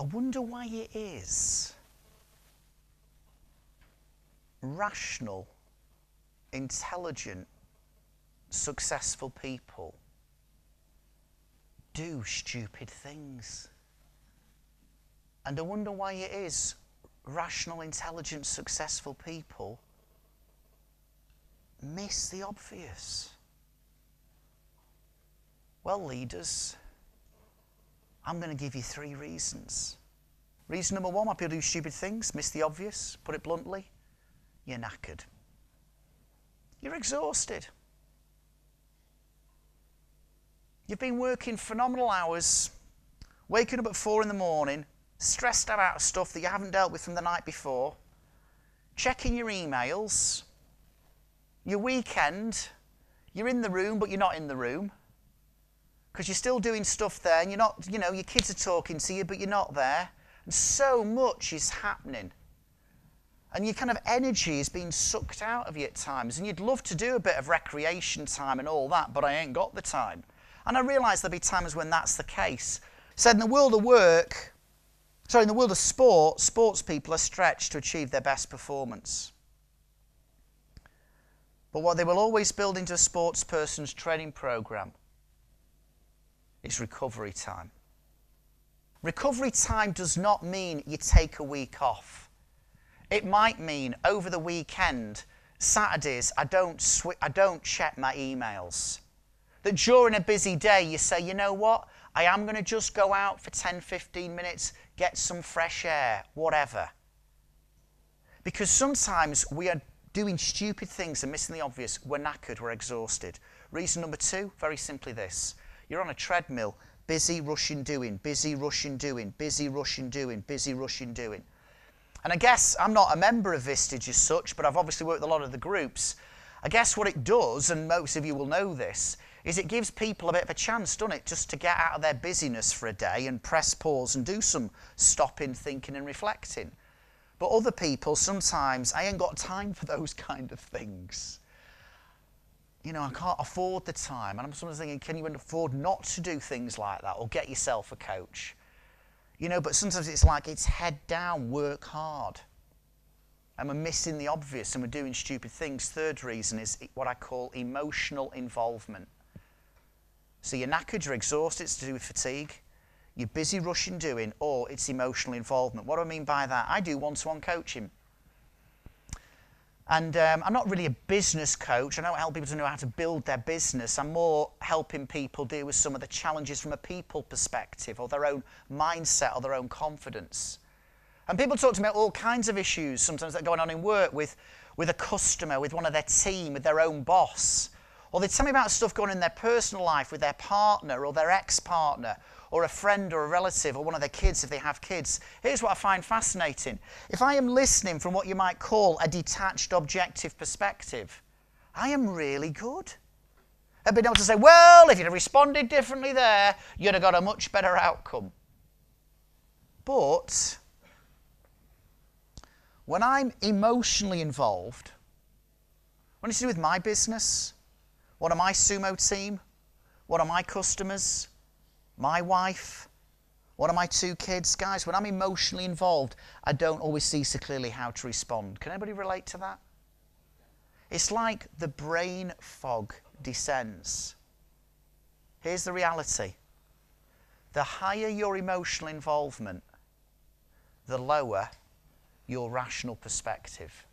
I wonder why it is rational, intelligent, successful people do stupid things. And I wonder why it is rational, intelligent, successful people miss the obvious. Well, leaders, I'm going to give you three reasons. Reason number one why people do stupid things, miss the obvious, put it bluntly, you're knackered. You're exhausted. You've been working phenomenal hours, waking up at four in the morning, stressed out about stuff that you haven't dealt with from the night before, checking your emails, your weekend, you're in the room, but you're not in the room because you're still doing stuff there and you're not, you know, your kids are talking to you, but you're not there. And so much is happening. And your kind of energy is being sucked out of you at times. And you'd love to do a bit of recreation time and all that, but I ain't got the time. And I realise there'll be times when that's the case. Said in the world of work, sorry, in the world of sport, sports people are stretched to achieve their best performance. But what they will always build into a sports person's training program is recovery time. Recovery time does not mean you take a week off. It might mean over the weekend, Saturdays, I don't, sw- I don't check my emails. That during a busy day, you say, you know what? I am going to just go out for 10, 15 minutes, get some fresh air, whatever. Because sometimes we are doing stupid things and missing the obvious. We're knackered, we're exhausted. Reason number two, very simply this you're on a treadmill, busy, rushing, doing, busy, rushing, doing, busy, rushing, doing, busy, rushing, doing. And I guess I'm not a member of Vistage as such, but I've obviously worked with a lot of the groups. I guess what it does, and most of you will know this, is it gives people a bit of a chance, doesn't it, just to get out of their busyness for a day and press pause and do some stopping, thinking, and reflecting. But other people, sometimes, I ain't got time for those kind of things. You know, I can't afford the time. And I'm sometimes thinking, can you afford not to do things like that or get yourself a coach? You know, but sometimes it's like it's head down, work hard. And we're missing the obvious and we're doing stupid things. Third reason is what I call emotional involvement. So you're knackered, you're exhausted, it's to do with fatigue. You're busy rushing doing, or it's emotional involvement. What do I mean by that? I do one to one coaching. And um, I'm not really a business coach. I don't help people to know how to build their business. I'm more helping people deal with some of the challenges from a people perspective or their own mindset or their own confidence. And people talk to me about all kinds of issues sometimes that are going on in work with, with a customer, with one of their team, with their own boss. Or they tell me about stuff going on in their personal life with their partner or their ex partner or a friend or a relative or one of their kids if they have kids. Here's what I find fascinating. If I am listening from what you might call a detached, objective perspective, I am really good. I've been able to say, well, if you'd have responded differently there, you'd have got a much better outcome. But when I'm emotionally involved, when it's to do with my business, what are my sumo team, what are my customers, my wife, one of my two kids. Guys, when I'm emotionally involved, I don't always see so clearly how to respond. Can anybody relate to that? It's like the brain fog descends. Here's the reality the higher your emotional involvement, the lower your rational perspective.